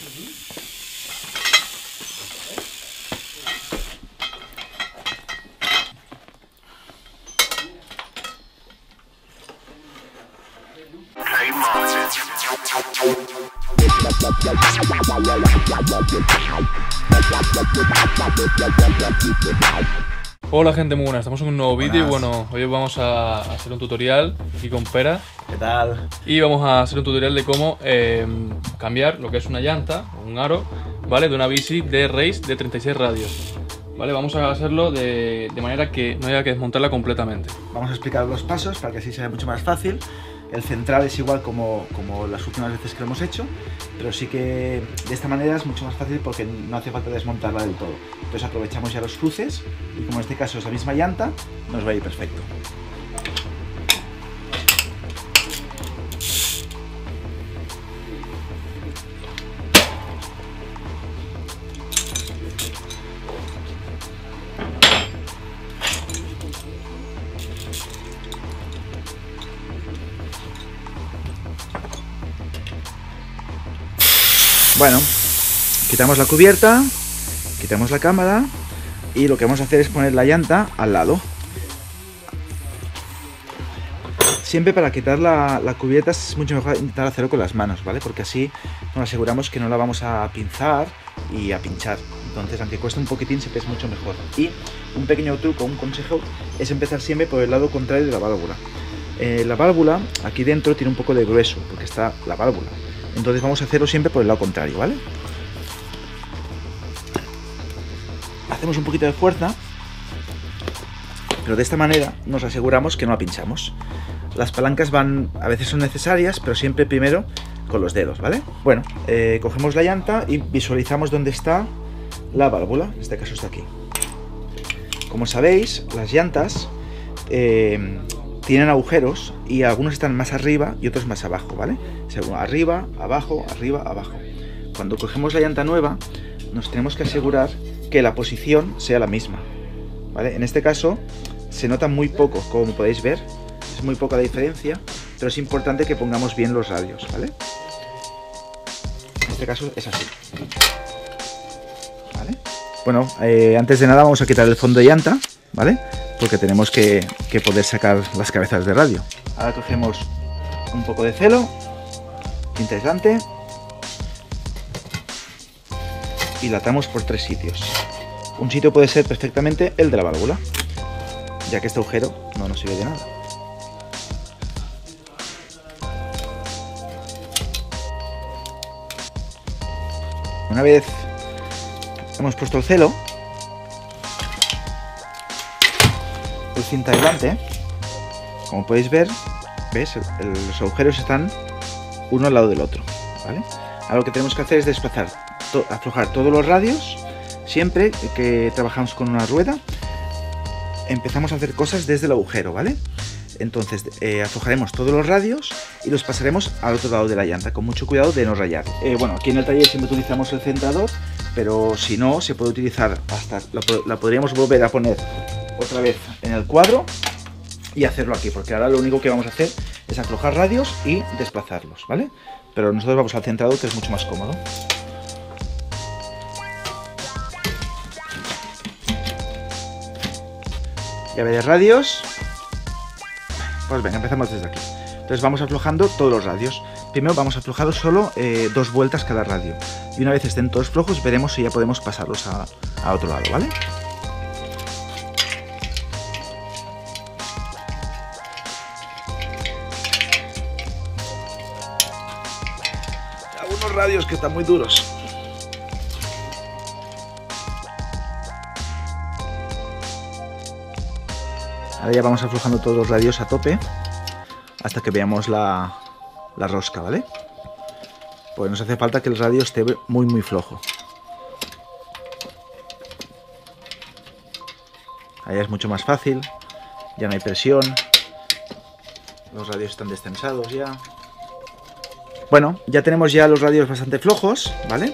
Hey, Hola gente muy buena, estamos en un nuevo vídeo y bueno, hoy vamos a hacer un tutorial aquí con Pera ¿Qué tal? y vamos a hacer un tutorial de cómo eh, cambiar lo que es una llanta, un aro, ¿vale? De una bici de race de 36 radios. ¿Vale? Vamos a hacerlo de, de manera que no haya que desmontarla completamente. Vamos a explicar los pasos para que así sea mucho más fácil. El central es igual como, como las últimas veces que lo hemos hecho, pero sí que de esta manera es mucho más fácil porque no hace falta desmontarla del todo. Entonces aprovechamos ya los cruces y como en este caso es la misma llanta, nos va a ir perfecto. Bueno, quitamos la cubierta, quitamos la cámara y lo que vamos a hacer es poner la llanta al lado. Siempre para quitar la, la cubierta es mucho mejor intentar hacerlo con las manos, ¿vale? Porque así nos aseguramos que no la vamos a pinzar y a pinchar. Entonces, aunque cueste un poquitín, siempre es mucho mejor. Y un pequeño truco, un consejo, es empezar siempre por el lado contrario de la válvula. Eh, la válvula, aquí dentro, tiene un poco de grueso, porque está la válvula. Entonces vamos a hacerlo siempre por el lado contrario, ¿vale? Hacemos un poquito de fuerza, pero de esta manera nos aseguramos que no la pinchamos. Las palancas van, a veces son necesarias, pero siempre primero con los dedos, ¿vale? Bueno, eh, cogemos la llanta y visualizamos dónde está la válvula, en este caso está aquí. Como sabéis, las llantas eh, tienen agujeros y algunos están más arriba y otros más abajo, ¿vale? Según arriba, abajo, arriba, abajo. Cuando cogemos la llanta nueva, nos tenemos que asegurar que la posición sea la misma, ¿vale? En este caso se nota muy poco, como podéis ver, es muy poca la diferencia, pero es importante que pongamos bien los radios, ¿vale? En este caso es así. ¿Vale? Bueno, eh, antes de nada vamos a quitar el fondo de llanta, ¿vale? Porque tenemos que, poder sacar las cabezas de radio. Ahora cogemos un poco de celo, tinta aislante y la atamos por tres sitios. Un sitio puede ser perfectamente el de la válvula, ya que este agujero no nos sirve de nada. Una vez hemos puesto el celo, cinta aislante, como podéis ver, ¿ves? Los agujeros están uno al lado del otro, ¿vale? Ahora lo que tenemos que hacer es desplazar, to- aflojar todos los radios, siempre que trabajamos con una rueda, empezamos a hacer cosas desde el agujero, ¿vale? Entonces eh, aflojaremos todos los radios y los pasaremos al otro lado de la llanta, con mucho cuidado de no rayar. Eh, bueno, aquí en el taller siempre utilizamos el centrador, pero si no, se puede utilizar hasta, la, la podríamos volver a poner otra vez en el cuadro y hacerlo aquí, porque ahora lo único que vamos a hacer es aflojar radios y desplazarlos, ¿vale? Pero nosotros vamos al centrador, que es mucho más cómodo. Llave de radios. Pues venga, empezamos desde aquí. Entonces vamos aflojando todos los radios. Primero vamos aflojando solo eh, dos vueltas cada radio. Y una vez estén todos flojos, veremos si ya podemos pasarlos a, a otro lado, ¿vale? Algunos radios que están muy duros. Ahora ya vamos aflojando todos los radios a tope hasta que veamos la, la rosca, ¿vale? Pues nos hace falta que el radio esté muy muy flojo. Ahí es mucho más fácil, ya no hay presión, los radios están descensados ya. Bueno, ya tenemos ya los radios bastante flojos, ¿vale?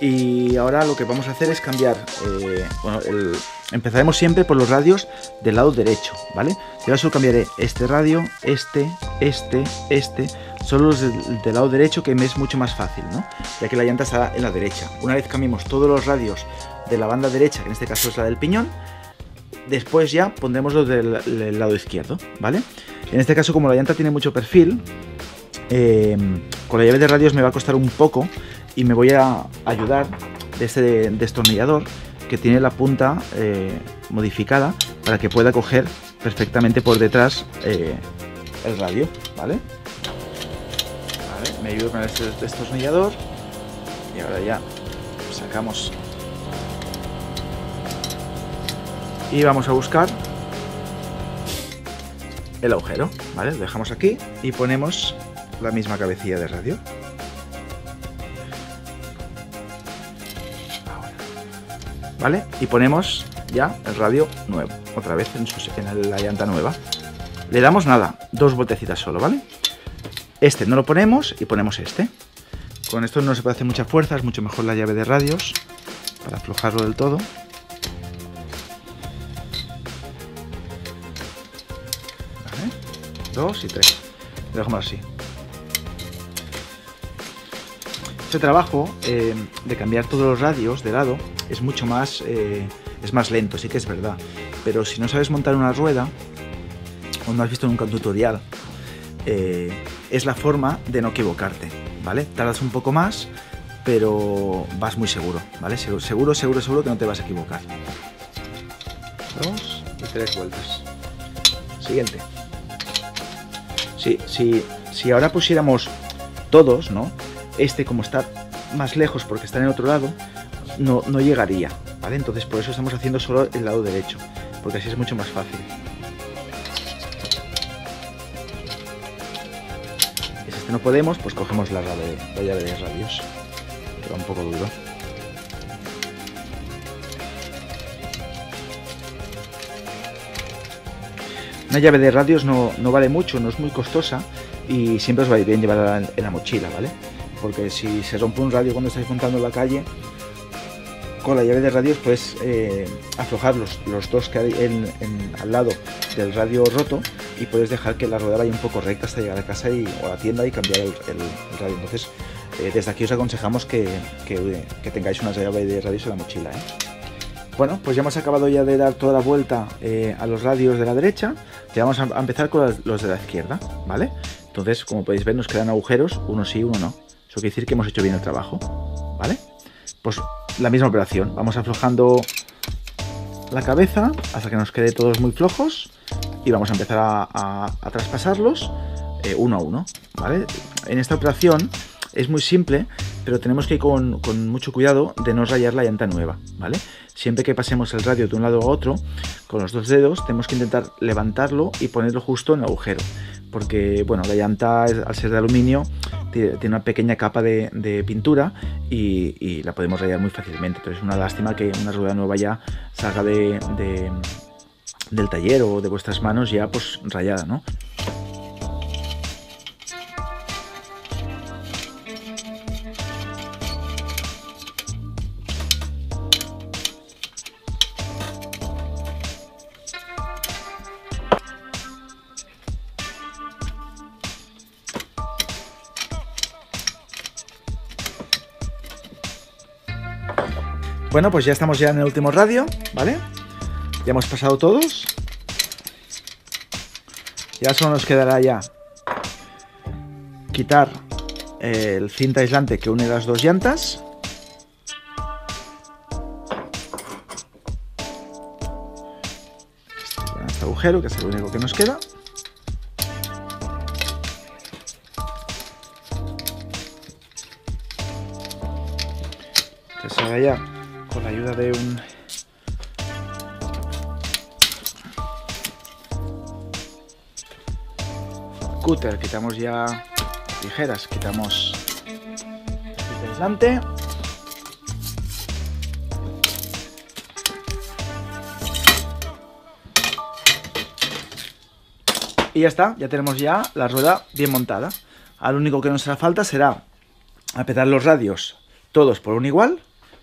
Y ahora lo que vamos a hacer es cambiar, eh, bueno, el- empezaremos siempre por los radios del lado derecho, ¿vale? Yo solo cambiaré este radio, este, este, este, solo los del, lado derecho que me es mucho más fácil, ¿no? Ya que la llanta está en la derecha. Una vez cambiemos todos los radios de la banda derecha, que en este caso es la del piñón, después ya pondremos los del lado izquierdo, ¿vale? En este caso, como la llanta tiene mucho perfil, eh, con la llave de radios me va a costar un poco y me voy a ayudar de este destornillador que tiene la punta eh, modificada para que pueda coger perfectamente por detrás eh, el radio. Vale, Me ayudo con este destornillador y ahora ya sacamos y vamos a buscar el agujero, ¿vale? Lo dejamos aquí y ponemos la misma cabecilla de radio. ¿Vale? Y ponemos ya el radio nuevo, otra vez en, su- en la llanta nueva. Le damos nada, dos vueltecitas solo, ¿vale? Este no lo ponemos y ponemos este. Con esto no se puede hacer mucha fuerza, es mucho mejor la llave de radios para aflojarlo del todo. Vale, dos y tres. Dejamos así. Este trabajo eh, de cambiar todos los radios de lado es mucho más, eh, es más lento, sí que es verdad. Pero si no sabes montar una rueda o no has visto nunca un tutorial, eh, es la forma de no equivocarte, ¿vale? Tardas un poco más, pero vas muy seguro, ¿vale? Seguro, seguro, seguro, que no te vas a equivocar. Dos y tres vueltas. Siguiente. Sí, sí, si ahora pusiéramos todos, ¿no? Este como está más lejos porque está en el otro lado, no, no llegaría, ¿vale? Entonces por eso estamos haciendo solo el lado derecho, porque así es mucho más fácil. Si este no podemos, pues cogemos la llave, la llave de radios, que va un poco duro. Una llave de radios no, no vale mucho, no es muy costosa y siempre os va a ir bien llevarla en la mochila, ¿vale? Porque si se rompe un radio cuando estáis montando la calle, con la llave de radios puedes eh, aflojar los, los dos que hay al lado del radio roto y puedes dejar que la rueda vaya un poco recta hasta llegar a casa y, o a la tienda y cambiar el, radio. Entonces, eh, desde aquí os aconsejamos que, que- tengáis una llave de radios en la mochila. ¿eh? Bueno, pues ya hemos acabado ya de dar toda la vuelta a los radios de la derecha. Ya vamos a, empezar con los de la izquierda, ¿vale? Entonces, como podéis ver, nos quedan agujeros, uno sí, uno no. Eso quiere decir que hemos hecho bien el trabajo, ¿vale? Pues la misma operación. Vamos aflojando la cabeza hasta que nos quede todos muy flojos y vamos a empezar a, traspasarlos eh, uno a uno, ¿vale? En esta operación es muy simple, pero tenemos que ir con, con mucho cuidado de no rayar la llanta nueva, ¿vale? Siempre que pasemos el radio de un lado a otro, con los dos dedos, tenemos que intentar levantarlo y ponerlo justo en el agujero. Porque, bueno, la llanta, al ser de aluminio, tiene una pequeña capa de, pintura y, la podemos rayar muy fácilmente. Entonces, es una lástima que una rueda nueva ya salga de, de- del taller o de vuestras manos ya pues rayada, ¿no? Bueno, pues ya estamos ya en el último radio, ¿vale? Ya hemos pasado todos. Ya solo nos quedará ya quitar eh, el cinta aislante que une las dos llantas. Este, agujero, que es el único que nos queda. Que se ya con la ayuda de un cúter. Quitamos ya tijeras quitamos el aislante y ya está ya tenemos ya la rueda bien montada. Ahora lo único que nos hará falta será apretar los radios todos por un igual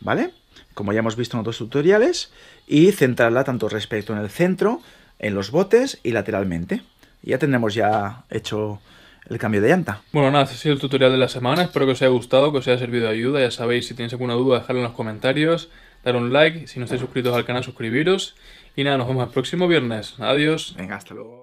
¿vale? Como ya hemos visto en otros tutoriales, y centrarla tanto respecto en el centro, en los botes y lateralmente. Ya tendremos ya hecho el cambio de llanta. Bueno, nada, este ha sido el tutorial de la semana. Espero que os haya gustado, que os haya servido de ayuda. Ya sabéis, si tenéis alguna duda, dejadla en los comentarios. Dar un like. Si no estáis suscritos al canal, suscribiros. Y nada, nos vemos el próximo viernes. Adiós. Venga, hasta luego.